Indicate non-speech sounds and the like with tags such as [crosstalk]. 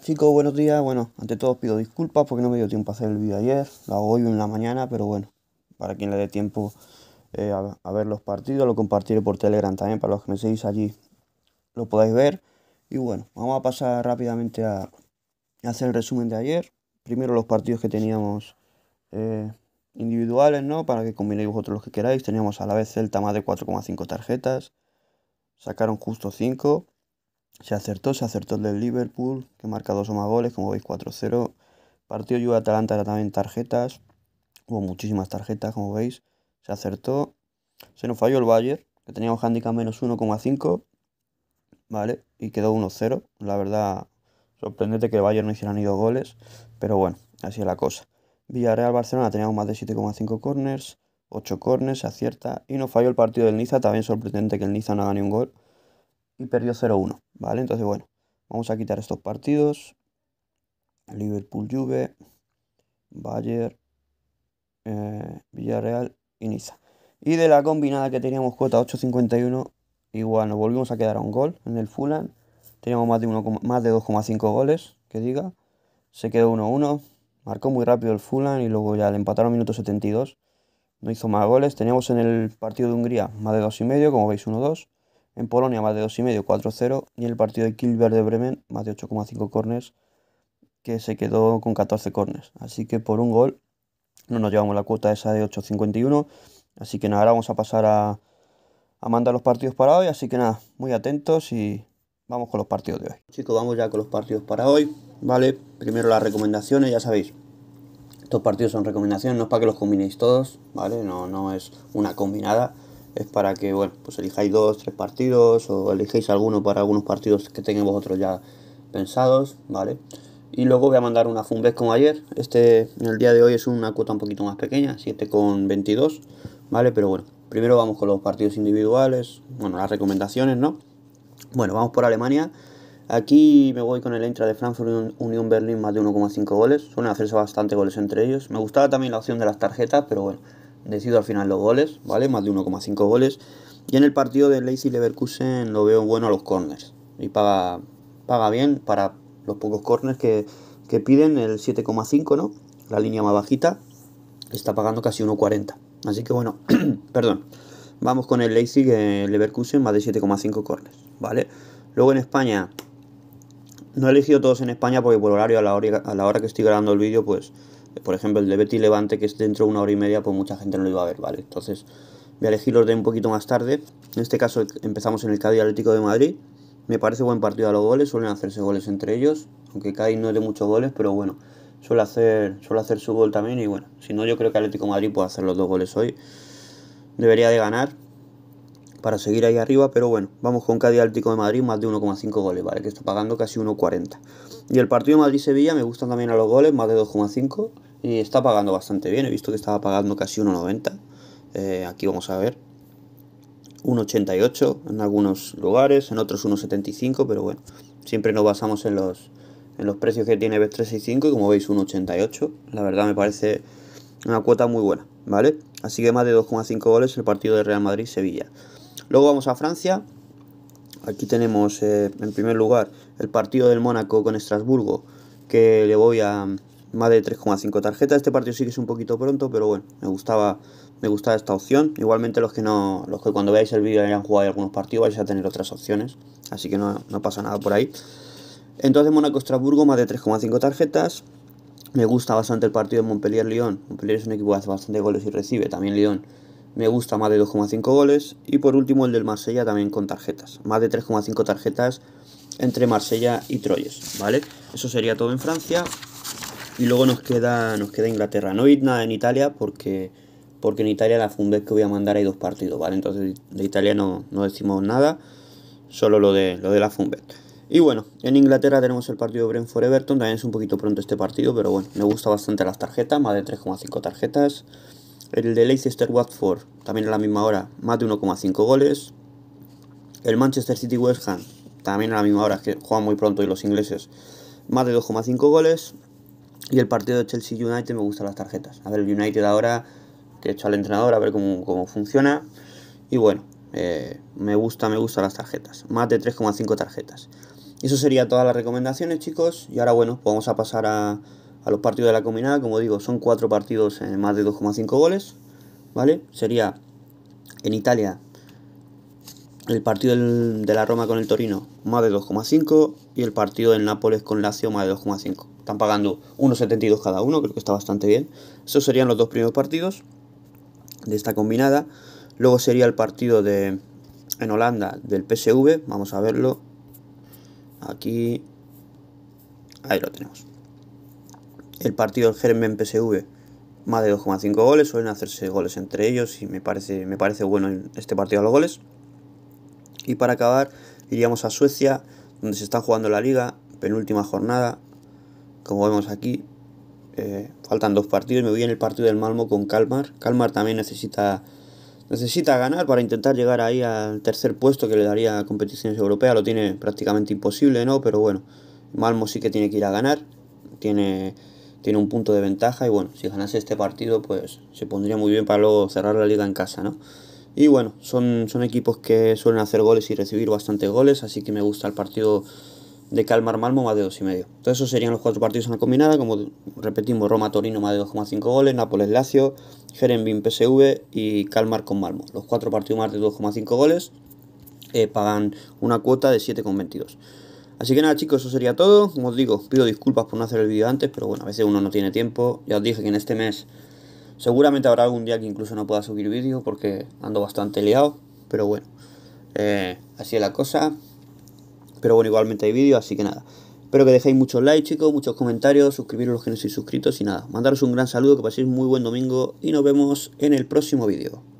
Chicos, buenos días. Bueno, ante todo pido disculpas porque no me dio tiempo a hacer el vídeo ayer. Lo hago hoy en la mañana, pero bueno, para quien le dé tiempo eh, a, ver los partidos, lo compartiré por Telegram también para los que me seguís allí. Lo podáis ver. Y bueno, vamos a pasar rápidamente a, hacer el resumen de ayer. Primero los partidos que teníamos eh, individuales, ¿no? Para que combinéis vosotros los que queráis. Teníamos a la vez Celta más de 4,5 tarjetas. Sacaron justo 5. Se acertó, se acertó el del Liverpool, que marca dos o más goles, como veis 4-0. Partido Juve-Atalanta era también tarjetas. Hubo muchísimas tarjetas, como veis. Se acertó. Se nos falló el Bayern, que teníamos handicap menos 1,5. ¿Vale? Y quedó 1-0. La verdad, sorprendente que el Bayern no hicieran ido goles. Pero bueno, así es la cosa. Villarreal-Barcelona teníamos más de 7,5 corners. 8 corners, se acierta. Y nos falló el partido del Niza. También sorprendente que el Niza no haga ni un gol y perdió 0-1, ¿vale? Entonces, bueno, vamos a quitar estos partidos. Liverpool Juve, Bayern, eh, Villarreal y Niza. Y de la combinada que teníamos cuota 8.51, igual nos volvimos a quedar a un gol en el Fulham. Teníamos más de, de 2,5 goles, que diga. Se quedó 1-1. Marcó muy rápido el Fulham y luego ya le empataron minuto 72. No hizo más goles. Teníamos en el partido de Hungría más de 2,5, como veis 1-2. En Polonia más de 2,5, 4-0. Y el partido de Kilberg de Bremen más de 8,5 corners, que se quedó con 14 corners. Así que por un gol no nos llevamos la cuota esa de 8,51. Así que nada, ahora vamos a pasar a, a mandar los partidos para hoy. Así que nada, muy atentos y vamos con los partidos de hoy. Chicos, vamos ya con los partidos para hoy. Vale, primero las recomendaciones, ya sabéis. Estos partidos son recomendaciones, no es para que los combinéis todos, ¿vale? No, no es una combinada es para que, bueno, pues elijáis dos, tres partidos o elegéis alguno para algunos partidos que tengáis vosotros ya pensados, ¿vale? Y luego voy a mandar una Funbet como ayer. Este, en el día de hoy es una cuota un poquito más pequeña, 7,22, ¿vale? Pero bueno, primero vamos con los partidos individuales, bueno, las recomendaciones, ¿no? Bueno, vamos por Alemania. Aquí me voy con el Eintracht de Frankfurt Unión Berlín más de 1,5 goles. Suelen hacerse bastante goles entre ellos. Me gustaba también la opción de las tarjetas, pero bueno, decido al final los goles, ¿vale? Más de 1,5 goles. Y en el partido de Leipzig Leverkusen lo veo bueno a los corners. Y paga, paga bien para los pocos corners que, piden, el 7,5, ¿no? La línea más bajita está pagando casi 1,40. Así que bueno, [clears throat] perdón. Vamos con el Leipzig Leverkusen más de 7,5 corners, ¿vale? Luego en España, no he elegido todos en España porque por horario a la hora, a la hora que estoy grabando el vídeo, pues por ejemplo, el de Betty Levante, que es dentro de una hora y media, pues mucha gente no lo iba a ver, ¿vale? Entonces, voy a elegir los de un poquito más tarde. En este caso empezamos en el Cádiz Atlético de Madrid. Me parece buen partido a los goles, suelen hacerse goles entre ellos, aunque Cádiz no es de muchos goles, pero bueno, suele hacer, suele hacer su gol también y bueno, si no yo creo que Atlético de Madrid puede hacer los dos goles hoy. Debería de ganar para seguir ahí arriba, pero bueno, vamos con Cádiz Atlético de Madrid, más de 1,5 goles, ¿vale? Que está pagando casi 1,40. Y el partido Madrid-Sevilla me gustan también a los goles, más de 2,5. Y está pagando bastante bien, he visto que estaba pagando casi 1,90. Eh, aquí vamos a ver. 1,88 en algunos lugares, en otros 1,75, pero bueno, siempre nos basamos en los, en los precios que tiene Bet365 y como veis 1,88. La verdad me parece una cuota muy buena, ¿vale? Así que más de 2,5 goles el partido de Real Madrid-Sevilla. Luego vamos a Francia. Aquí tenemos eh, en primer lugar el partido del Mónaco con Estrasburgo, que le voy a más de 3,5 tarjetas. Este partido sí que es un poquito pronto, pero bueno, me gustaba, me gustaba esta opción. Igualmente los que no, los que cuando veáis el vídeo hayan jugado algunos partidos vais a tener otras opciones, así que no, no pasa nada por ahí. Entonces Mónaco Estrasburgo más de 3,5 tarjetas. Me gusta bastante el partido de Montpellier-Lyon. Montpellier es un equipo que hace bastante goles y recibe. También Lyon me gusta más de 2,5 goles. Y por último el del Marsella también con tarjetas. Más de 3,5 tarjetas entre Marsella y Troyes, ¿vale? Eso sería todo en Francia. Y luego nos queda, nos queda Inglaterra. No hay nada en Italia porque, porque en Italia la Funbet que voy a mandar hay dos partidos, ¿vale? Entonces de Italia no, no decimos nada, solo lo de, lo de la Funbet. Y bueno, en Inglaterra tenemos el partido Brentford-Everton, también es un poquito pronto este partido, pero bueno, me gusta bastante las tarjetas, más de 3,5 tarjetas. El de Leicester-Watford, también a la misma hora, más de 1,5 goles. El Manchester City-West Ham, también a la misma hora, que juegan muy pronto y los ingleses, más de 2,5 goles. Y el partido de Chelsea United me gustan las tarjetas. A ver, el United ahora, que he hecho al entrenador, a ver cómo, cómo funciona. Y bueno, eh, me gusta, me gustan las tarjetas. Más de 3,5 tarjetas. eso sería todas las recomendaciones, chicos. Y ahora, bueno, pues vamos a pasar a, a los partidos de la combinada. Como digo, son cuatro partidos en más de 2,5 goles. ¿Vale? Sería en Italia el partido de la Roma con el Torino más de 2,5 y el partido del Nápoles con Lazio más de 2,5. Están pagando 1,72 cada uno, creo que está bastante bien. Esos serían los dos primeros partidos de esta combinada. Luego sería el partido de en Holanda del PSV, vamos a verlo. Aquí ahí lo tenemos. El partido del Germen PSV más de 2,5 goles, suelen hacerse goles entre ellos y me parece me parece bueno este partido a los goles. Y para acabar, iríamos a Suecia, donde se está jugando la liga, penúltima jornada. Como vemos aquí, eh, faltan dos partidos. Me voy en el partido del Malmo con Kalmar. Kalmar también necesita, necesita ganar para intentar llegar ahí al tercer puesto que le daría competiciones europeas. Lo tiene prácticamente imposible, ¿no? Pero bueno, Malmo sí que tiene que ir a ganar. Tiene, tiene un punto de ventaja y bueno, si ganase este partido, pues se pondría muy bien para luego cerrar la liga en casa, ¿no? Y bueno, son, son equipos que suelen hacer goles y recibir bastantes goles, así que me gusta el partido de Calmar Malmo más de 2,5. Entonces esos serían los cuatro partidos en la combinada, como repetimos, Roma Torino más de 2,5 goles, Nápoles Lazio, Jerenbin PSV y Calmar con Malmo. Los cuatro partidos más de 2,5 goles eh, pagan una cuota de 7,22. Así que nada chicos, eso sería todo. Como os digo, pido disculpas por no hacer el vídeo antes, pero bueno, a veces uno no tiene tiempo. Ya os dije que en este mes Seguramente habrá algún día que incluso no pueda subir vídeo porque ando bastante liado. Pero bueno, eh, así es la cosa. Pero bueno, igualmente hay vídeo, así que nada. Espero que dejéis muchos likes, chicos, muchos comentarios, suscribiros los que no estéis suscritos y nada. Mandaros un gran saludo, que paséis muy buen domingo y nos vemos en el próximo vídeo.